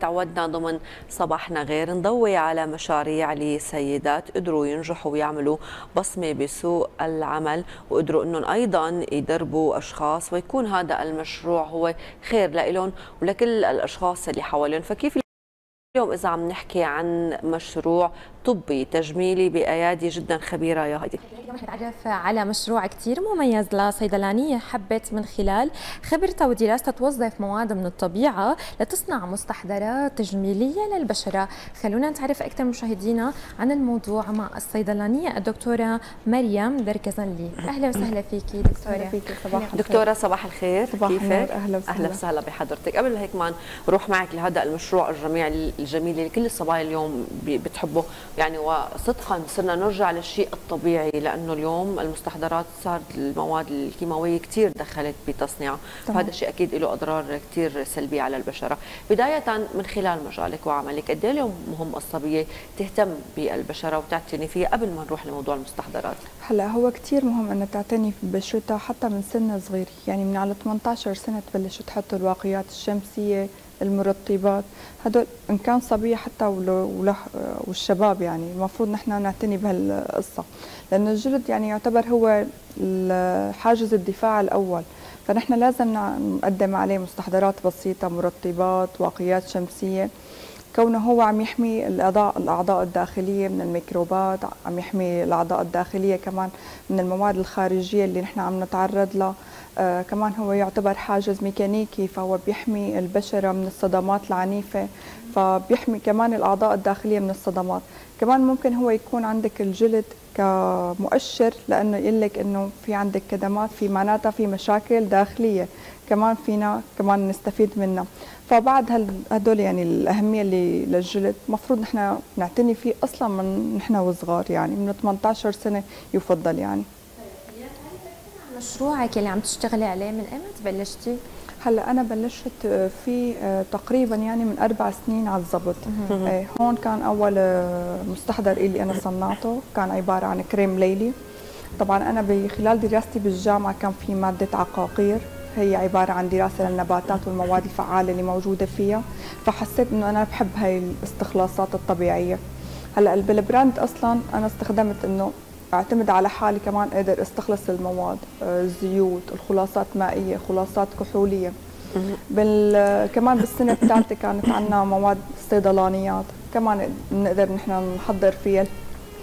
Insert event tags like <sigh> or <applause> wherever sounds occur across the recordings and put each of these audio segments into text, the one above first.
تعودنا ضمن صباحنا غير نضوي على مشاريع لسيدات قدروا ينجحوا ويعملوا بصمة بسوق العمل وقدروا إنهم أيضا يدربوا أشخاص ويكون هذا المشروع هو خير لهم ولكل الأشخاص اللي حواليهم فكيف اليوم إذا عم نحكي عن مشروع طبي تجميلي بأيادي جدا خبيرة يا هيدي اليوم رح نتعرف على مشروع كثير مميز لصيدلانيه حبت من خلال خبرتها ودراستها توظف مواد من الطبيعة لتصنع مستحضرات تجميلية للبشرة. خلونا نتعرف أكثر مشاهدينا عن الموضوع مع الصيدلانية الدكتورة مريم دركزنلي أهلا وسهلا فيكي دكتورة. أهلا فيكي صباح الخير. دكتورة صباح الخير. صباح كيفك؟ أهلا وسهلا. أهلا وسهلا بحضرتك. قبل هيك ما نروح معك لهذا المشروع الجميع الجميل اللي كل الصبايا اليوم بتحبه يعني وصدقا صرنا نرجع للشيء الطبيعي لأنه اليوم المستحضرات صارت المواد الكيماوية كثير دخلت بتصنيعها فهذا الشيء أكيد له أضرار كثير سلبية على البشرة. بداية من خلال مجالك وعملك قد اليوم مهم الصبية تهتم بالبشرة وتعتني فيها قبل ما نروح لموضوع المستحضرات؟ هلا هو كثير مهم انها تعتني ببشرتها حتى من سن صغير يعني من على 18 سنة تبلش تحط الواقيات الشمسية المرطبات. هدول إن كان صبية حتى وله والشباب يعني المفروض نحن نعتني بهالقصة. لأنه الجلد يعني يعتبر هو حاجز الدفاع الأول. فنحن لازم نقدم عليه مستحضرات بسيطة مرطبات واقيات شمسية. كونه هو عم يحمي الاعضاء الأعضاء الداخلية من الميكروبات عم يحمي الأعضاء الداخلية كمان من المواد الخارجية اللي نحن عم نتعرض لها. كمان هو يعتبر حاجز ميكانيكي فهو بيحمي البشرة من الصدمات العنيفة فبيحمي كمان الأعضاء الداخلية من الصدمات. كمان ممكن هو يكون عندك الجلد كمؤشر لأنه يقول لك إنه في عندك كدمات في معناتها في مشاكل داخلية كمان فينا كمان نستفيد منها. فبعد هدول يعني الأهمية اللي للجلد المفروض نحن نعتني فيه أصلا من نحن وصغار يعني من 18 سنة يفضل يعني. مشروعك اللي عم تشتغلي عليه من ايمتى بلشتي؟ هلا أنا بلشت فيه تقريبا يعني من أربع سنين على الضبط. هون كان أول مستحضر اللي أنا صنعته. كان عبارة عن كريم ليلي. طبعا أنا بخلال دراستي بالجامعة كان في مادة عقاقير. هي عبارة عن دراسة للنباتات والمواد الفعالة اللي موجودة فيها. فحسيت إنه أنا بحب هاي الاستخلاصات الطبيعية. هلا بال brand أصلا أنا استخدمت إنه أعتمد على حالي كمان أقدر أستخلص المواد الزيوت الخلاصات مائيه خلاصات كحولية. بال... كمان بالسنة الثالثة كانت عندنا مواد صيدلانيات. كمان بنقدر نحن نحضر فيها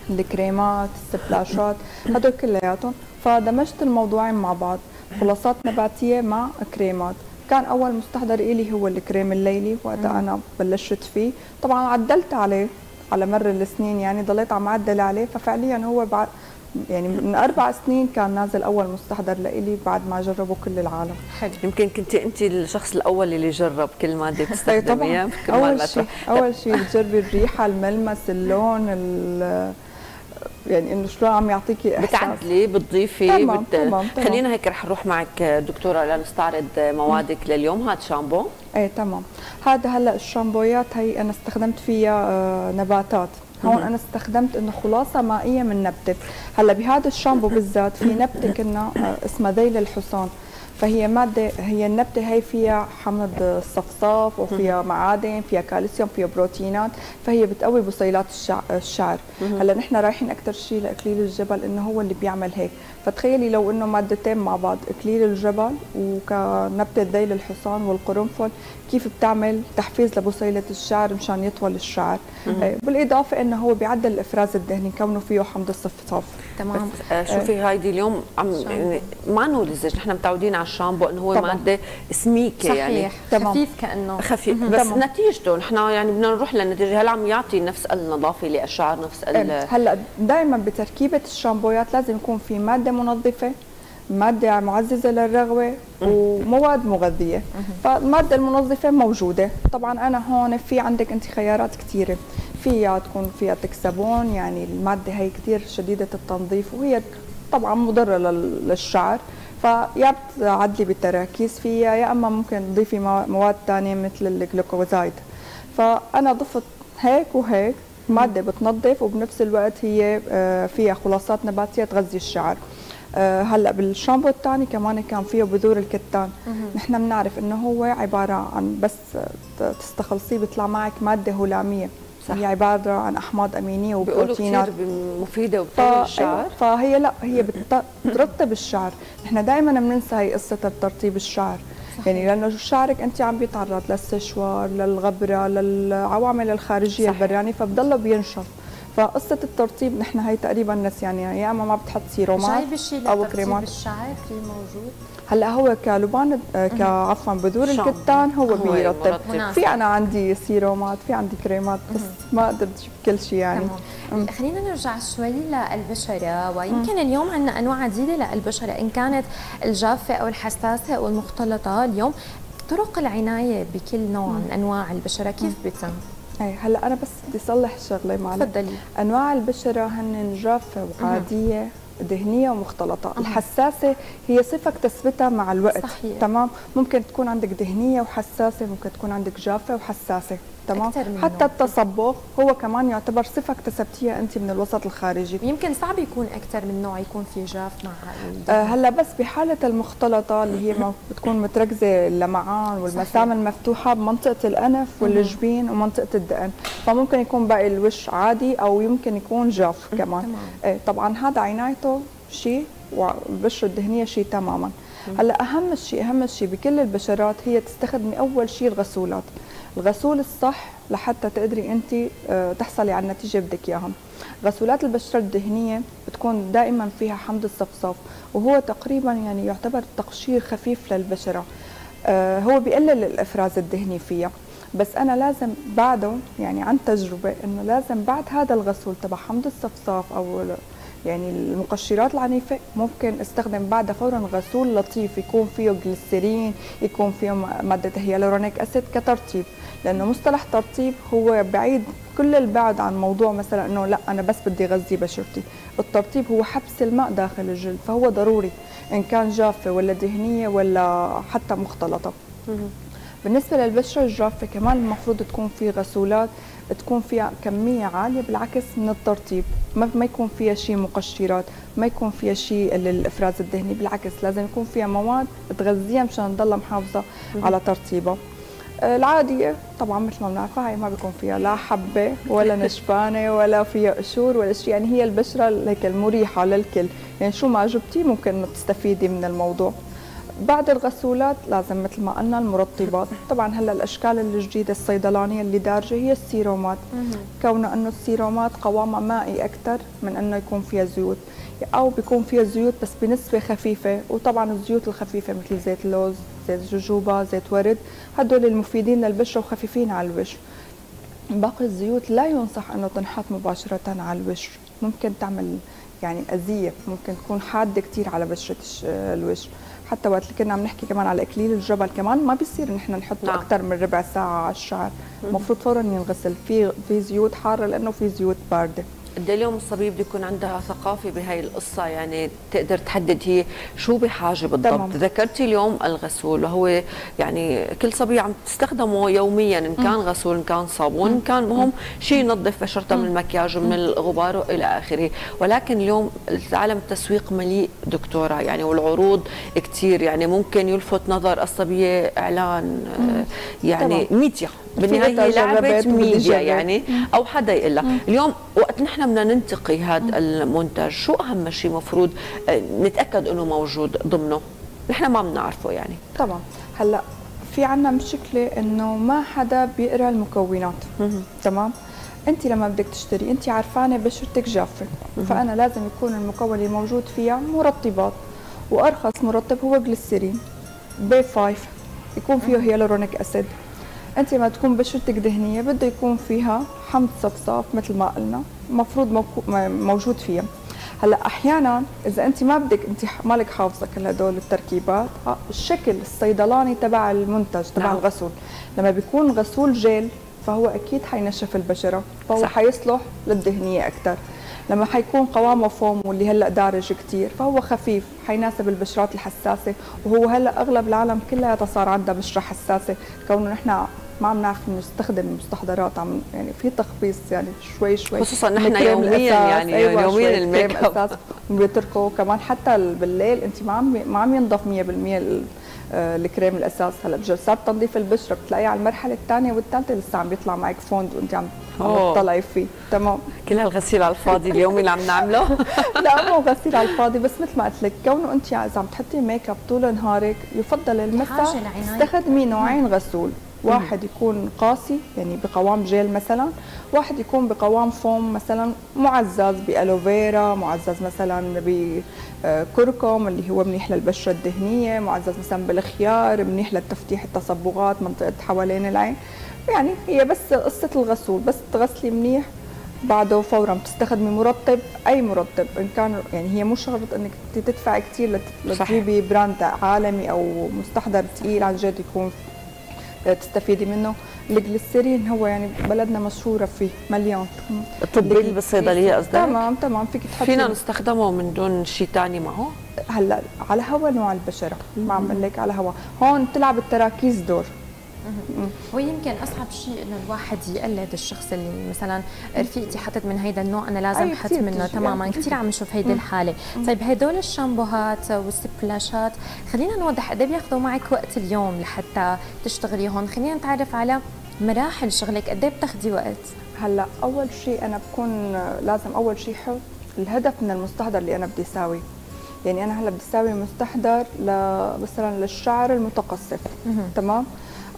الكريمات السبلاشات هدول كلياتهم. فدمجت الموضوعين مع بعض. خلاصات نباتية مع كريمات. كان أول مستحضر إلي هو الكريم الليلي وقتها أنا بلشت فيه. طبعا عدلت عليه. على مر السنين يعني ضليت عم أعدل عليه. ففعليا هو بعد يعني من أربع سنين كان نازل أول مستحضر لإلي بعد ما جربه كل العالم. حلو. يمكن كنت انت الشخص الأول اللي جرب كل ماده بتستخدميها <laughs> أول شيء أول شيء بتجربي الريحة الملمس اللون يعني إنه شلون عم يعطيكي إحساس. بتعدلي بتضيفي تمام بت... تمام تمام. خلينا هيك رح نروح معك دكتورة لنستعرض موادك م. لليوم. هذا شامبو. إيه تمام. هذا هلأ الشامبويات هي أنا استخدمت فيها آه نباتات. هون أنا استخدمت إنه خلاصة مائية من نبتة. هلأ بهذا الشامبو بالذات في نبتة كنا آه اسمها ذيل الحصان. فهي مادة هي النبتة هي فيها حمض الصفصاف وفيها معادن فيها كالسيوم فيها بروتينات فهي بتقوي بصيلات الشعر. هلأ نحن رايحين أكثر شيء لاكليل الجبل إنه هو اللي بيعمل هيك. فتخيلي لو إنه مادتين مع بعض اكليل الجبل وكنبتة ذيل الحصان والقرنفل كيف بتعمل تحفيز لبصيلة الشعر مشان يطول الشعر؟ بالإضافة إنه هو بيعدل الإفراز الدهني كونه فيه حمض الصفصاف. تمام. آه شوفي هايدي اليوم عم يعني ما نولزج نحن متعودين على الشامبو إنه هو طبعا. مادة سميكة صحيح. يعني تمام. خفيف كأنه. خفيف. بس تمام. نتيجته نحن يعني بدنا نروح للنتيجة. هل عم يعطي نفس النظافة للشعر نفس هلا دائما بتركيبة الشامبويات لازم يكون في مادة منظفة مادة معززة للرغوة ومواد مغذية. فالمادة المنظفة موجودة. طبعا أنا هون في عندك أنت خيارات كثيرة فيها تكون فيها Texapon يعني المادة هي كثير شديدة التنظيف وهي طبعا مضرة للشعر. فيا بتعدلي بالتراكيز فيها يا إما ممكن تضيفي مواد ثانية مثل ال glucoside. فأنا ضفت هيك وهيك مادة بتنظف وبنفس الوقت هي فيها خلاصات نباتية تغذي الشعر. آه هلأ بالشامبو الثاني كمان كان فيه بذور الكتان. نحن بنعرف إنه هو عبارة عن بس تستخلصيه بيطلع معك مادة هلامية. صح. هي عبارة عن أحماض أمينية وبروتينات. مفيدة وبتطول الشعر. فهي لا هي بترطب الشعر. نحن دائما بننسى هي قصة ترطيب الشعر. صحيح. يعني لأنه شعرك أنت عم بيتعرض للسشوار للغبرة للعوامل الخارجية البرانيه فبضله بينشف فقصة الترطيب نحن هي تقريبا نسيانيها يا إما ما بتحط سيرومات أو كريمات. الشعر في موجود. هلا هو كلبان كعفوا بذور الكتان هو, هو بيرطب. في أنا عندي سيرومات في عندي كريمات بس ما قدرت أجيب كل شيء يعني. خلينا نرجع شوي للبشرة. ويمكن اليوم عندنا أنواع عديده للبشرة إن كانت الجافة أو الحساسة أو المختلطة. اليوم طرق العناية بكل نوع من أنواع البشرة كيف بتم؟ إي هلا أنا بس بدي أصلح شغلة معلش تفضلي. أنواع البشرة هن جافة وعادية. دهنيه ومختلطة أه. الحساسة هي صفة اكتسبتها مع الوقت صحيح. تمام ممكن تكون عندك دهنيه وحساسة ممكن تكون عندك جافة وحساسة تمام؟ حتى التصبغ هو كمان يعتبر صفة اكتسبتيها أنت من الوسط الخارجي. يمكن صعب يكون أكثر من نوع يكون في جاف مع آه هلا بس بحالة المختلطة اللي هي بتكون متركزة اللمعان والمسام المفتوحة بمنطقة الأنف والجبين ومنطقة الدقن. فممكن يكون باقي الوش عادي أو يمكن يكون جاف كمان. تمام. آه طبعا هذا عنايته شيء والبشره الدهنية شيء تماما. هلا أهم شيء أهم شيء بكل البشرات هي تستخدمي أول شيء الغسولات. الغسول الصح لحتى تقدري انت آه، تحصلي على النتيجة بدك اياها غسولات البشرة الدهنيه بتكون دائما فيها حمض الصفصاف وهو تقريبا يعني يعتبر تقشير خفيف للبشرة. آه، هو بيقلل الإفراز الدهني فيها. بس أنا لازم بعده يعني عن تجربة إنه لازم بعد هذا الغسول تبع حمض الصفصاف أو يعني المقشرات العنيفة ممكن استخدم بعدها فورا غسول لطيف يكون فيه جليسرين يكون فيه مادة هيالورونيك أسيد كترطيب لأنه مصطلح ترطيب هو بعيد كل البعد عن موضوع مثلا إنه لا أنا بس بدي غذي بشرتي. الترطيب هو حبس الماء داخل الجلد فهو ضروري إن كان جافة ولا دهنية ولا حتى مختلطة. بالنسبة للبشرة الجافة كمان المفروض تكون في غسولات تكون فيها كمية عالية بالعكس من الترطيب. ما ما يكون فيها شيء مقشرات ما يكون فيها شيء للإفراز الدهني بالعكس لازم يكون فيها مواد تغذيها مشان تضلها محافظة على ترطيبها. آه، العادية طبعا مثل ما بنعرفها هي ما بيكون فيها لا حبة ولا <laughs> نشفانة ولا فيها قشور ولا شيء يعني هي البشرة هيك المريحة للكل. يعني شو ما جبتي ممكن تستفيدي من الموضوع. بعد الغسولات لازم مثل ما قلنا المرطبات. طبعا هلا الأشكال الجديدة الصيدلانية اللي دارجة هي السيرومات. كونه إنه السيرومات قوامها مائي أكثر من إنه يكون فيها زيوت. أو بيكون فيها زيوت بس بنسبة خفيفة. وطبعا الزيوت الخفيفة مثل زيت اللوز زيت جوجوبا زيت ورد هدول المفيدين للبشرة وخفيفين على الوجه باقي الزيوت لا ينصح إنه تنحط مباشرة على الوجه ممكن تعمل يعني أذية. ممكن تكون حادة كثير على بشرة الوجه حتى وقت اللي كنا عم نحكي كمان على اكليل الجبل كمان ما بيصير نحن نحطه نعم. أكثر من ربع ساعة على الشعر. المفروض فورا ينغسل. في في زيوت حارة لأنه في زيوت باردة. قد إيه اليوم الصبيب بده يكون عندها ثقافة بهي القصة؟ يعني تقدر تحدد هي شو بحاجة بالضبط. ذكرتي اليوم الغسول وهو يعني كل صبيه عم تستخدمه يوميا إن كان غسول إن كان صابون إن كان مهم شيء ينظف بشرتها من المكياج ومن الغبار وإلى آخره. ولكن اليوم عالم التسويق مليء دكتورة يعني والعروض كثير يعني ممكن يلفت نظر الصبية إعلان يعني ميديا. بالنهاية لعبة ميديا يعني أو حدا يقول لها اليوم وقت نحن بدنا ننتقي هذا المنتج شو أهم شيء مفروض آه، نتأكد إنه موجود ضمنه؟ نحن ما بنعرفه يعني. طبعا. هلأ في عنا مشكلة إنه ما حدا بيقرأ المكونات. تمام؟ أنت لما بدك تشتري أنت عرفانة بشرتك جافة. فأنا لازم يكون المكون اللي موجود فيها مرطبات. وأرخص مرطب هو جليسرين بي 5 يكون فيه هيالورونيك أسيد. أنت ما تكون بشرتك دهنيه بده يكون فيها حمض صفصاف مثل ما قلنا المفروض موجود فيها هلأ أحيانا إذا أنت ما بدك أنت مالك حافظه كل هدول التركيبات آه، الشكل الصيدلاني تبع المنتج تبع نعم. الغسول لما بيكون غسول جيل فهو أكيد حينشف البشرة فهو صح. حيصلح للدهنيه أكثر لما حيكون قوامه فوم واللي هلأ دارج كثير فهو خفيف حيناسب البشرات الحساسة وهو هلأ أغلب العالم كلها صار عندها بشره حساسة كونه نحن ما عم نعرف نستخدم مستحضرات عم يعني في تخبيص يعني شوي شوي. خصوصا نحن يوميا يعني أيوة يوميا الميك أب. بيتركوا كمان حتى بالليل أنت ما عم ما عم ينضف 100% آه، الكريم الأساس هلا. بجلسات تنظيف البشرة بتلاقيه على المرحلة الثانية والثالثة لسه عم بيطلع معك fond وأنت عم عم تطلعي فيه. تمام. كل هالغسيل على الفاضي اليومي اللي عم نعمله. <laughs> لا مو غسيل على الفاضي بس مثل ما قلت لك كونه انت إذا عم تحطي make up طول نهارك يفضل المساء تستخدمي نوعين غسول. واحد يكون قاسي يعني بقوام جيل مثلا واحد يكون بقوام فوم مثلا معزز ب aloe vera معزز مثلا بكركم اللي هو منيح للبشرة الدهنيه معزز مثلا بالخيار منيح لتفتيح التصبغات منطقة حوالين العين. يعني هي بس قصة الغسول بس تغسلي منيح بعده فورا بتستخدمي مرطب أي مرطب إن كان يعني هي مو شرط إنك تدفعي كثير لتجيبي براند عالمي أو مستحضر ثقيل عن جد يكون تستفيدي منه. الجليسيرين هو يعني بلدنا مشهورة فيه مليان طبي بالصيدليه قصدك؟ تمام تمام. فيك تحطي فينا نستخدمه من دون شيء ثاني معه هلا على هوا نوع البشرة. ما عم لك على هوا. هون بتلعب التراكيز دور. هو يمكن أصعب شيء إنه الواحد يقلد الشخص اللي مثلا رفيقتي حطت من هيدا النوع أنا لازم أحط منه. تماما كثير عم نشوف هيدي الحالة. طيب هدول الشامبوهات والسبلاشات خلينا نوضح قد إيه بياخذوا معك وقت اليوم لحتى تشتغلي هون. خلينا نتعرف على مراحل شغلك قد إيه بتاخذي وقت؟ هلأ أول شيء أنا بكون لازم أول شيء حط الهدف من المستحضر اللي أنا بدي أساويه. يعني أنا هلأ بدي أساوي مستحضر مثلا للشعر المتقصف. تمام؟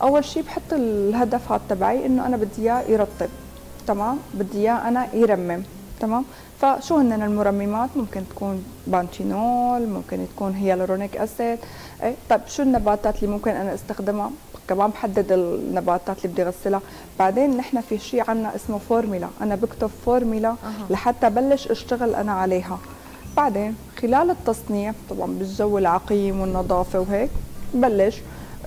أول شيء بحط الهدف هذا تبعي إنه أنا بدي إياه يرطب تمام؟ بدي إياه أنا يرمم تمام؟ فشو هن المرممات؟ ممكن تكون بانتينول ممكن تكون hyaluronic acid اي طيب شو النباتات اللي ممكن أنا أستخدمها؟ كمان بحدد النباتات اللي بدي أغسلها. بعدين نحن في شيء عنا اسمه فورميلا أنا بكتب فورميلا أه. لحتى بلش أشتغل أنا عليها. بعدين خلال التصنيع طبعا بالجو العقيم والنظافة وهيك بلش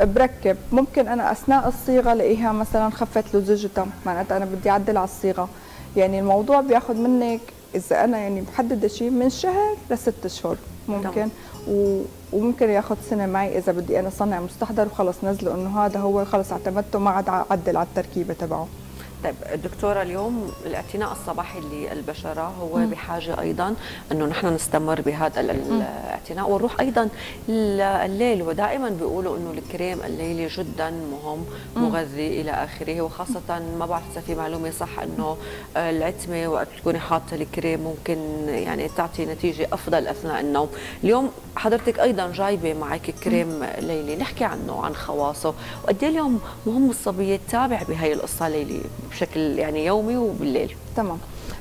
بركب. ممكن أنا أثناء الصيغة الاقيها مثلا خفت لزوجتها معناتها أنا بدي أعدل على الصيغة. يعني الموضوع بياخذ منك إذا أنا يعني محدده شيء من شهر لست اشهر ممكن. و... وممكن ياخذ سنة معي إذا بدي أنا اصنع مستحضر وخلص نزله إنه هذا هو خلص اعتمدته ما عاد أعدل على التركيبة تبعه. طيب دكتورة اليوم الاعتناء الصباحي للبشرة هو م. بحاجة أيضا أنه نحن نستمر بهذا الاعتناء ونروح أيضا الليل ودائما بيقولوا أنه الكريم الليلي جدا مهم مغذي إلى آخره. وخاصة ما بعرف إذا في معلومة صح أنه العتمة وقت تكوني حاطة الكريم ممكن يعني تعطي نتيجة أفضل أثناء النوم. اليوم حضرتك أيضا جايبة معك كريم ليلي. نحكي عنه عن خواصه. وقد إيه اليوم مهم الصبية تتابع بهي القصة ليلي؟ بشكل يعني يومي وبالليل. تمام.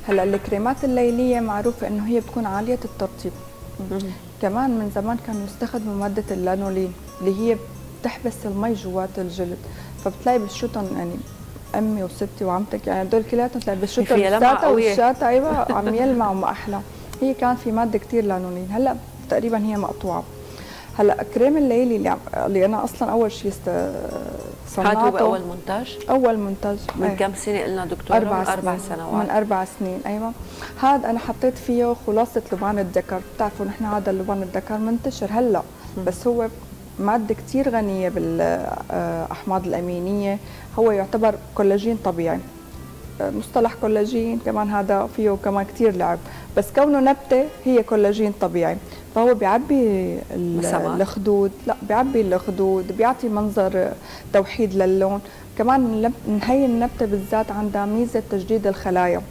هلا الكريمات الليلية معروفة إنه هي بتكون عالية الترطيب. كمان من زمان كانوا يستخدموا مادة اللانولين اللي هي بتحبس المي جوات الجلد. فبتلاقي بشرتهم يعني أمي وستي وعمتك يعني هدول كلياتهم تلاقي بشرتهم الساتا والشاتا أيوه <laughs> عم يلمعوا ما أحلى. هي كان في مادة كثير لانولين. هلا تقريبا هي مقطوعة. هلا كريم الليلي اللي, اللي أنا أصلا أول شيء صنعته هذا هو أول منتج؟ أول منتج من أيه. كم سنة قلنا دكتورة؟ أربع سنين. أربع سنوات. من أربع سنين أيوه. هذا أنا حطيت فيه خلاصة لبان الذكر بتعرفوا نحن هذا اللبان الذكر منتشر هلأ بس هو مادة كثير غنية بالاحماض الأمينية. هو يعتبر كولاجين طبيعي. مصطلح كولاجين كمان هذا فيه كمان كثير لعب. بس كونه نبتة هي كولاجين طبيعي. فهو بيعبي الخدود. لا بيعبي الخدود بيعطي منظر توحيد للون. كمان هي النبتة بالذات عندها ميزة تجديد الخلايا.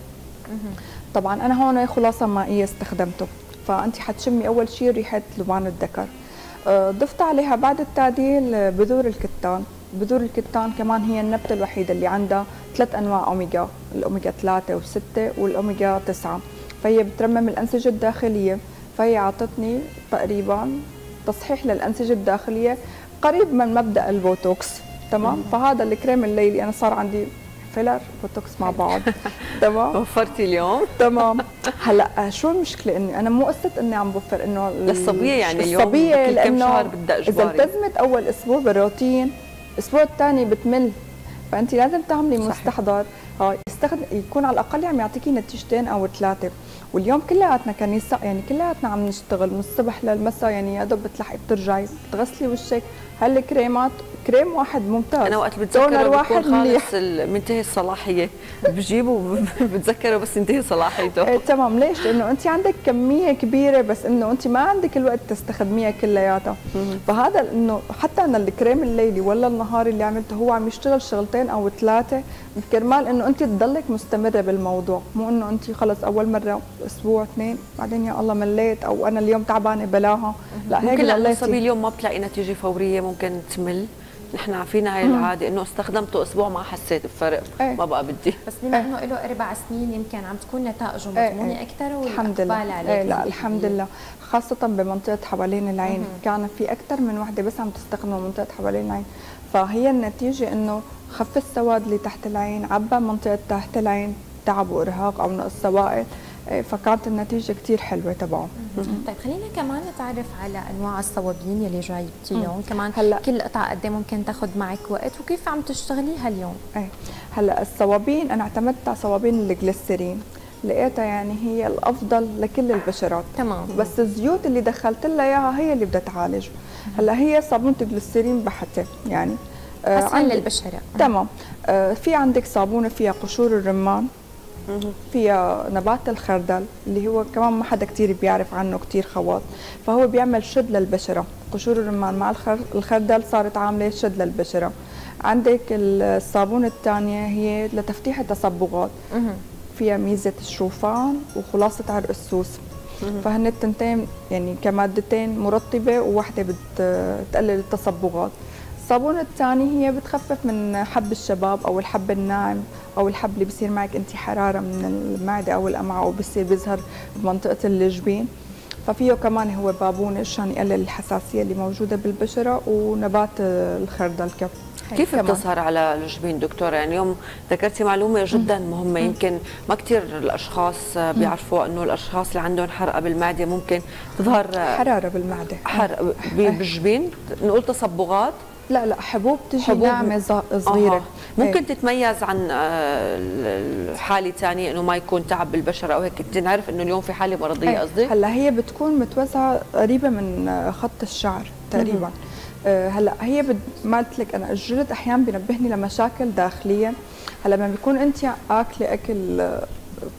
طبعا أنا هون خلاصة مائية استخدمته. فأنت حتشمي أول شيء ريحة لبان الذكر. أه، ضفت عليها بعد التعديل بذور الكتان. بذور الكتان كمان هي النبتة الوحيدة اللي عندها ثلاث أنواع أوميجا الأوميجا 3 و6 والأوميجا 9 فهي بترمم الأنسجة الداخلية. فهي أعطتني تقريبا تصحيح للأنسجة الداخلية قريب من مبدأ البوتوكس تمام؟ فهذا الكريم الليلي أنا صار عندي filler بوتوكس مع بعض <laughs> تمام؟ وفرتي اليوم. تمام. <laughs> هلأ شو المشكلة؟ إني أنا مو قصة إني عم بوفر إنه للصبية يعني اليوم الصبيه لأنه إذا التزمت أول أسبوع بالروتين الأسبوع الثاني بتمل. فانت لازم تعملي مستحضر. يستخدم يكون على الأقل عم يعطيكي نتيجتين أو ثلاثة. واليوم كلياتنا كنساء يعني كلياتنا عم نشتغل من الصبح للمساء يعني يا دوب بتلحقي بترجعي بتغسلي وشك. هالكريمات كريم واحد ممتاز. أنا وقت بتذكره واحد خالص منتهي الصلاحية. بجيبه <laughs> بتذكره بس ينتهي صلاحيته. إيه تمام. ليش؟ لأنه انت عندك كمية كبيرة بس إنه انت ما عندك الوقت تستخدميها كلياتها. فهذا إنه حتى أنا الكريم الليلي ولا النهاري اللي عملته هو عم يشتغل شغلتين أو ثلاثة كرمال إنه انت تضلك مستمرة بالموضوع. مو إنه انت خلص أول مرة أسبوع اثنين بعدين يا الله مليت أو أنا اليوم تعبانة بلاها. لا هيك ممكن لأنه اليوم ما بتلاقي نتيجة فورية ممكن تمل نحن فينا هاي العادة إنه استخدمته أسبوع ما حسيت بفرق إيه. ما بقى بدي بس بما. إنه له أربع سنين يمكن عم تكون نتائجه مضمونة إيه. أكثر والحمد لله عليك إيه لا الحمد لله خاصة بمنطقة حوالين العين مم. كان في أكثر من وحدة بس عم تستخدم منطقة حوالين العين فهي النتيجة إنه خف السواد اللي تحت العين عبى منطقة تحت العين تعب وارهاق أو نقص سوائل إيه، فكانت النتيجة كثير حلوة تبعه. طيب خلينا كمان نتعرف على أنواع الصوابين يلي جايبتيهم كمان هلأ كل قطعة قد إيه ممكن تاخذ معك وقت؟ وكيف عم تشتغليها اليوم؟ إيه. هلأ الصوابين أنا اعتمدت على صوابين الجليسرين لقيتها يعني هي الأفضل لكل البشرات. تمام. بس الزيوت اللي دخلت لها إياها هي اللي بدها تعالج. هلأ هي صابونة جليسرين بحتة يعني آه للبشرة. تمام. آه في عندك صابونة فيها قشور الرمان. فيها نبات الخردل اللي هو كمان ما حدا كثير بيعرف عنه كثير خواص فهو بيعمل شد للبشرة. قشور الرمان مع الخردل صارت عاملة شد للبشرة. عندك الصابونه الثانية هي لتفتيح التصبغات. فيها ميزة الشوفان وخلاصة عرق السوس فهن التنتين يعني كمادتين مرطبة وواحدة بتقلل التصبغات. الصابونه الثاني هي بتخفف من حب الشباب أو الحب الناعم أو الحب اللي بصير معك أنت حرارة من المعدة أو الامعاء وبصير بيظهر بمنطقة الجبين. ففيه كمان هو بابونه عشان يقلل الحساسية اللي موجودة بالبشرة ونبات الخردل. كف كيف كمان. بتظهر على الجبين دكتورة يعني اليوم ذكرتي معلومة جدا مهمة. يمكن ما كثير الأشخاص بيعرفوا أنه الأشخاص اللي عندهم حرقة بالمعدة ممكن تظهر حرارة بالمعدة. حرق بالجبين. نقول تصبغات. لا لا حبوب تجي حبوب ناعمة صغيرة. آه. ممكن هي. تتميز عن حاله ثانية إنه ما يكون تعب بالبشره أو هيك؟ نعرف إنه اليوم في حالة مرضية قصدي؟ هلأ هي بتكون متوزعة قريبة من خط الشعر تقريبا. آه هلأ هي بد... ما قلت لك أنا الجلد أحيانا بينبهني لمشاكل داخلية. هلأ لما بيكون انت اكله أكل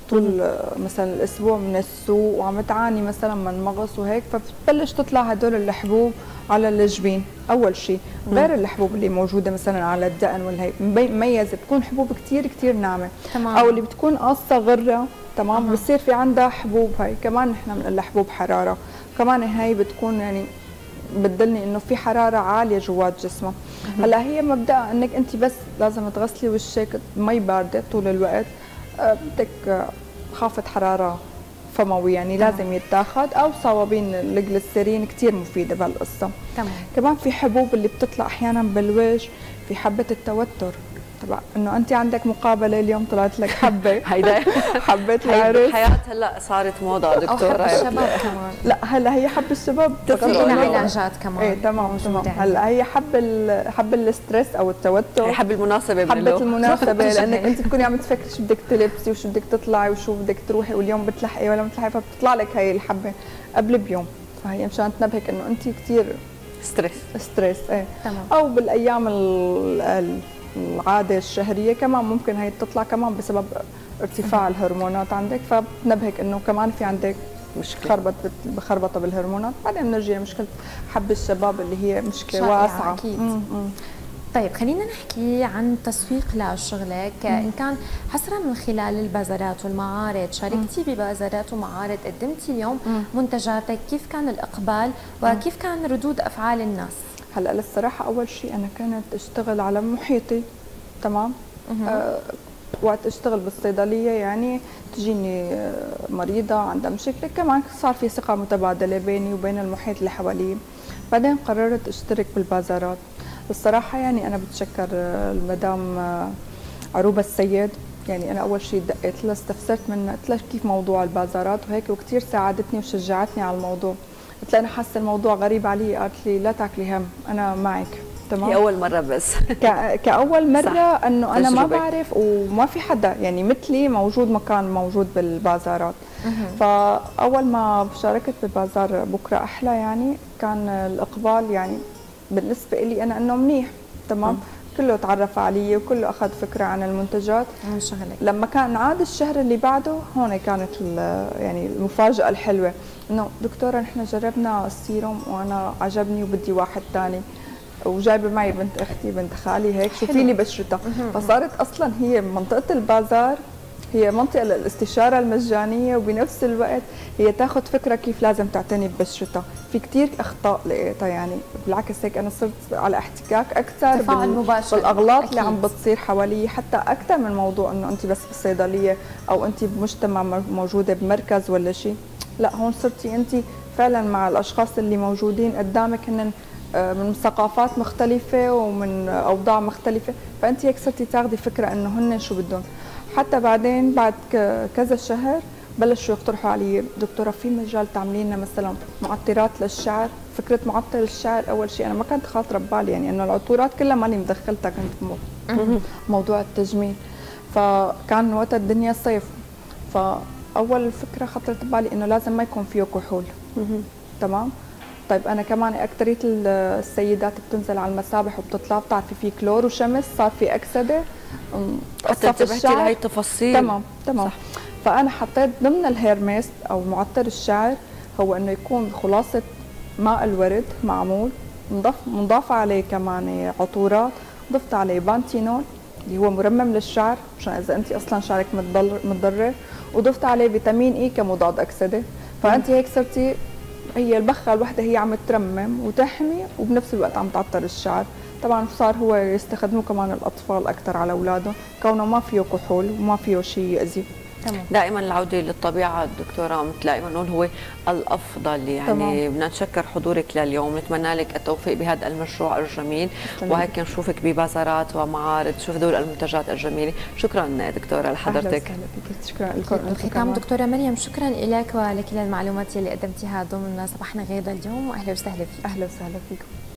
طول مثلا الأسبوع من السوق وعم تعاني مثلا من مغص وهيك فبتبلش تطلع هدول الحبوب على الجبين أول شيء غير الحبوب اللي موجودة مثلا على الدقن ولا هيك مميزة بتكون حبوب كثير كثير ناعمة. تمام. أو اللي بتكون قاصة غرة تمام؟ بصير في عندها حبوب هاي. كمان نحن بنقول حبوب حرارة. كمان هاي بتكون يعني بتدلني إنه في حرارة عالية جوات جسمها. هلأ هي مبدأ إنك انت بس لازم تغسلي وشك مي باردة طول الوقت. بدك خافض حرارة فموي يعني تمام. لازم يتاخذ أو صوابين الجليسرين كثير مفيدة بهالقصة. تمام. كمان في حبوب اللي بتطلع أحيانا بالوجه في حبة التوتر. تبع. إنه انت عندك مقابلة اليوم طلعت لك حبة. <laughs> هيدا. <laughs> حبة العرس الحياة هلأ صارت موضة دكتوره أو حب الشباب كمان. لا هلأ هي حب الشباب. في علاجات كمان. إيه تمام تمام. هلأ هي حب حب ال stress أو التوتر. هي حب المناسبة حبة المناسبة لأنك أنت تكوني عم تفكري شو بدك تلبسي وشو بدك تطلعي وشو بدك تروحي واليوم بتلحقي ولا بتلحقي فبتطلع لك هي الحبة قبل بيوم. فهي مشان تنبهك إنه أنت كثير stress. stress إيه. تمام. أو بالأيام ال العادة الشهرية كمان ممكن هي تطلع كمان بسبب ارتفاع الهرمونات عندك فبتنبهك إنه كمان في عندك مشكلة. خربط خربطة بالهرمونات. بعدين بنرجع مشكله حب الشباب اللي هي مشكلة واسعة. أكيد. مم. مم. طيب خلينا نحكي عن تسويق لشغلك. إن كان حصرا من خلال البازارات والمعارض شاركتي ببازارات ومعارض قدمتي اليوم منتجاتك كيف كان الإقبال؟ وكيف كان ردود أفعال الناس؟ هلا للصراحه أول شيء أنا كانت أشتغل على محيطي تمام؟ آه وقت أشتغل بالصيدلية يعني تجيني آه، مريضة عندها مشكلة. كمان صار في ثقة متبادلة بيني وبين المحيط اللي حواليه. بعدين قررت أشترك بالبازارات. الصراحة يعني أنا بتشكر آه، المدام آه، عروبة السيد. يعني أنا أول شيء دقيت لها استفسرت منها قلت لها كيف موضوع البازارات وهيك وكثير ساعدتني وشجعتني على الموضوع. قلت لها أنا حاسة الموضوع غريب علي قالت لي لا تاكلي هم أنا معك. تمام؟ هي أول مرة بس. <laughs> كأول مرة إنه أنا ما بعرف وما في حدا يعني مثلي موجود مكان موجود بالبازارات. فأول ما شاركت ببازار بكرة أحلى يعني كان الإقبال يعني بالنسبة لي أنا إنه منيح. تمام؟ كله تعرف علي وكله أخذ فكرة عن المنتجات. شغلك. لما كان عاد الشهر اللي بعده هون كانت يعني المفاجأة الحلوة. انه دكتورة نحن جربنا السيروم وأنا عجبني وبدي واحد ثاني وجايبة معي بنت أختي بنت خالي هيك شوفي لي بشرتها فصارت أصلا هي منطقة البازار هي منطقة للاستشارة المجانية وبنفس الوقت هي تاخذ فكرة كيف لازم تعتني ببشرتها في كتير أخطاء لقيتها يعني. بالعكس هيك أنا صرت على احتكاك أكثر تفاعل مباشر. بالأغلاط أكيد. اللي عم بتصير حوالي حتى أكثر من موضوع إنه أنت بس بالصيدلية أو أنت بمجتمع موجودة بمركز ولا شيء لا هون صرتي أنت فعلا مع الأشخاص اللي موجودين قدامك هن آه، من ثقافات مختلفة ومن أوضاع مختلفة. فأنت هيك صرتي تاخذي فكرة إنه هن شو بدهم. حتى بعدين بعد كذا شهر بلشوا يقترحوا علي دكتورة في مجال تعملي لنا مثلا معطرات للشعر؟ فكرة معطر الشعر أول شيء أنا ما كانت خاطرة ببالي يعني إنه العطورات كلها ماني مدخلتها كنت موضوع التجميل. فكان وقت الدنيا صيف. فاول فكرة خطرت ببالي إنه لازم ما يكون فيه كحول. تمام؟ طيب أنا كمان اكثريه السيدات بتنزل على المسابح وبتطلع بتعرفي في كلور وشمس صار في إكسدة قصف الشعر. لهي التفاصيل. تمام تمام. صح. فأنا حطيت ضمن ال hair mist أو معطر الشعر هو إنه يكون خلاصة ماء الورد معمول مضاف مضاف عليه كمان عطورات ضفت عليه بانتينول اللي هو مرمم للشعر مشان إذا انت أصلا شعرك متضرر. وضفت عليه فيتامين إي كمضاد أكسدة. فانت هيك صرتي هي البخة الوحدة هي عم ترمم وتحمي وبنفس الوقت عم تعطر الشعر. طبعا صار هو يستخدموه كمان الأطفال أكثر على أولادهم. كونه ما فيه كحول وما فيه شيء يأذي. تمام. دائما العودة للطبيعة دكتوره مثل دائما نقول هو الأفضل. يعني بدنا نشكر حضورك لليوم نتمنى لك التوفيق بهذا المشروع الجميل. تمام. وهيك نشوفك ببازارات ومعارض نشوف دول المنتجات الجميلة. شكرا دكتورة لحضرتك. شكرا لكم الختام دكتورة مريم شكرا لك ولكل المعلومات اللي قدمتيها. ضمن صباحنا غير اليوم واهلا وسهلا فيك. أهلا وسهلا فيكم.